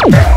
you